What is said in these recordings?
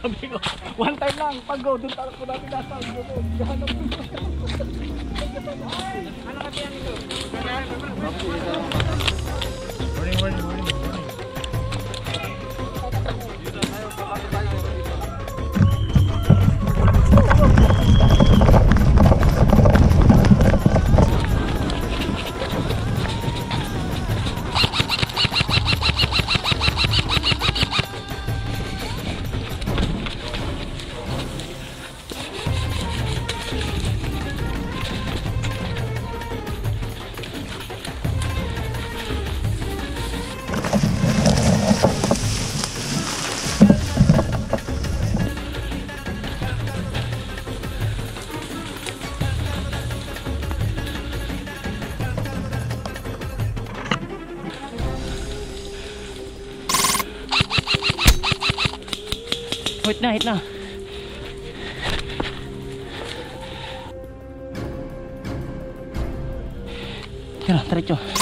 Sabi ko, one time lang, pag go, doon tayo po natin nasa ang ko. Ano kasi yan ito? Wait na, wait na. Yan diretso.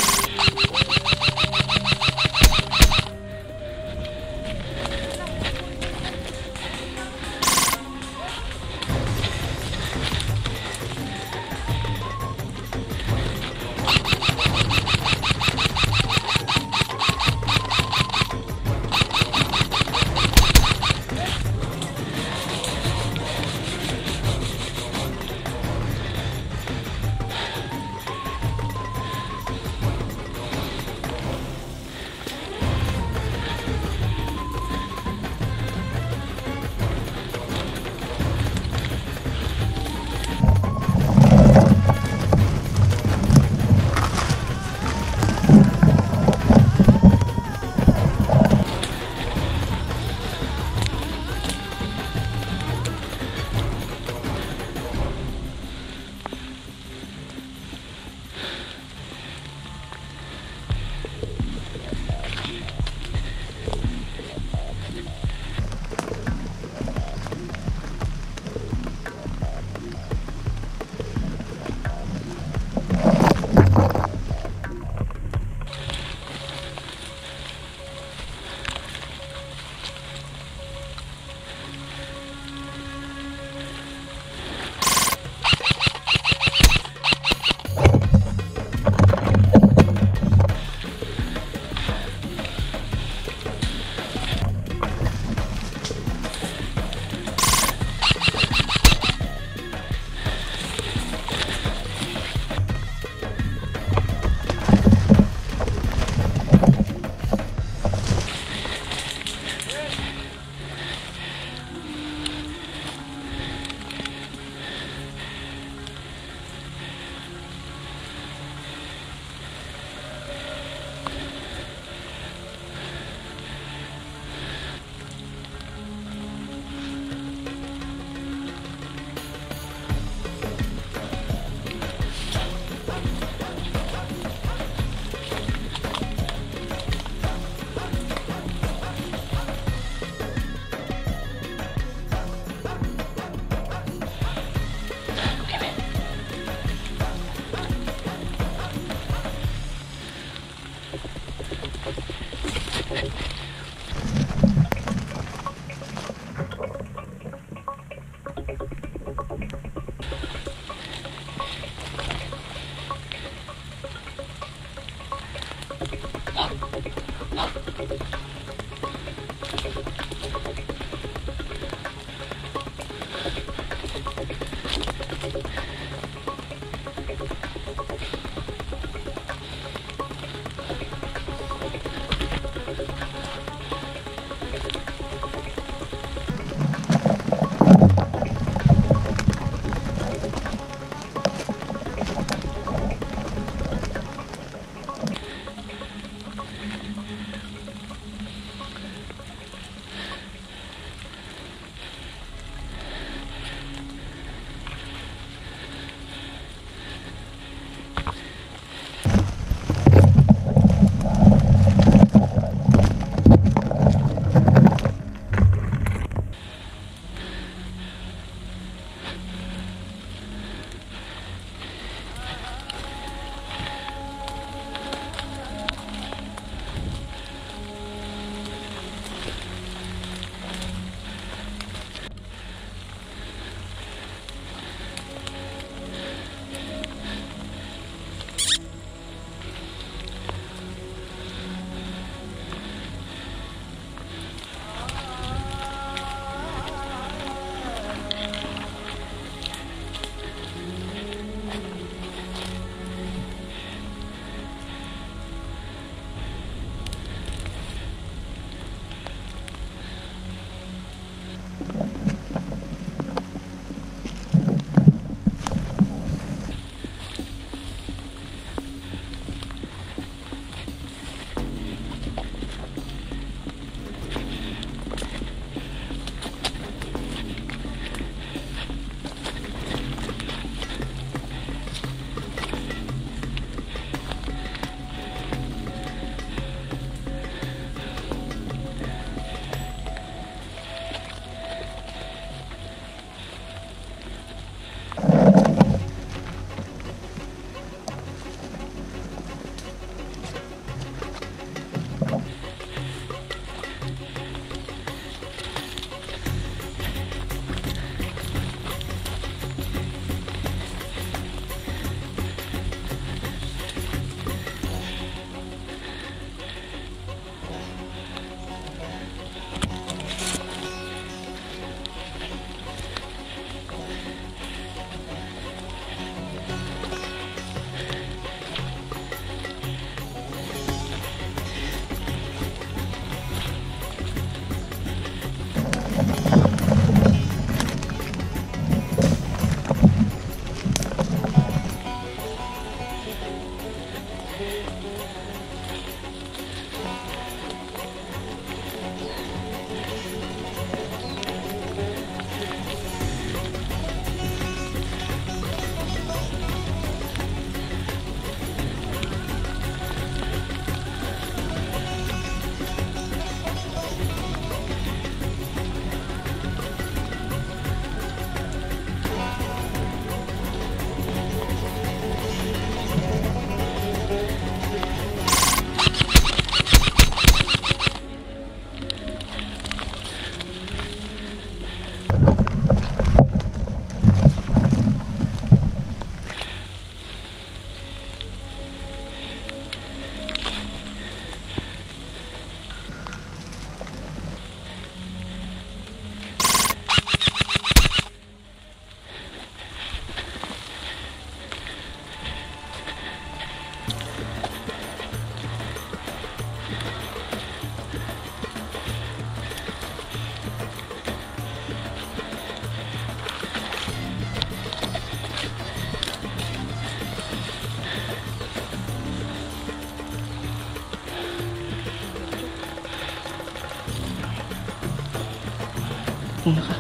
Muna ka.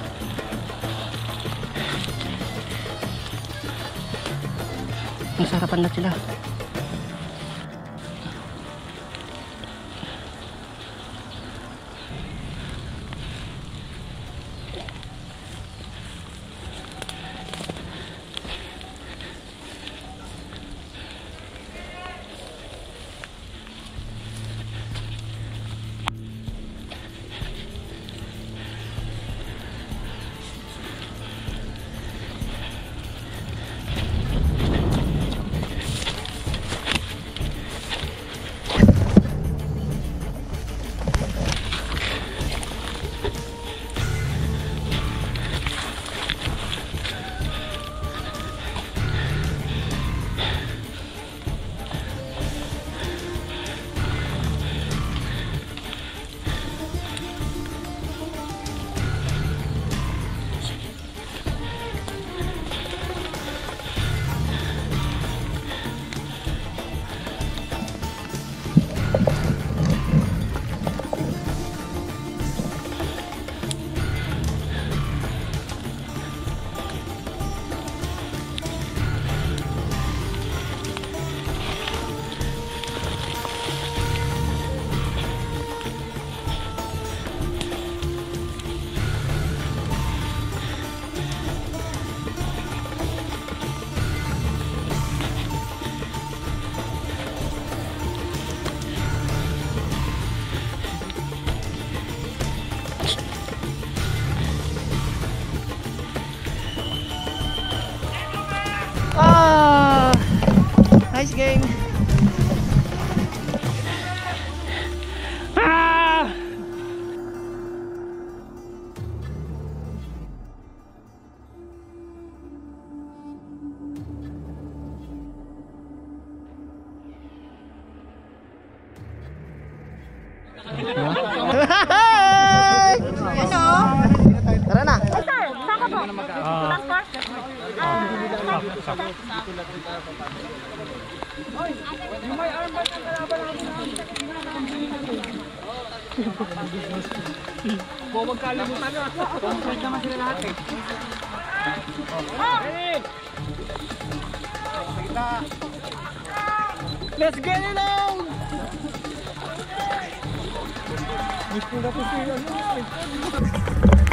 Nasa na sila. Ah! Tara na. Huwag magkalimutan na. Complete naman sila lahat eh. Let's get it on! Na.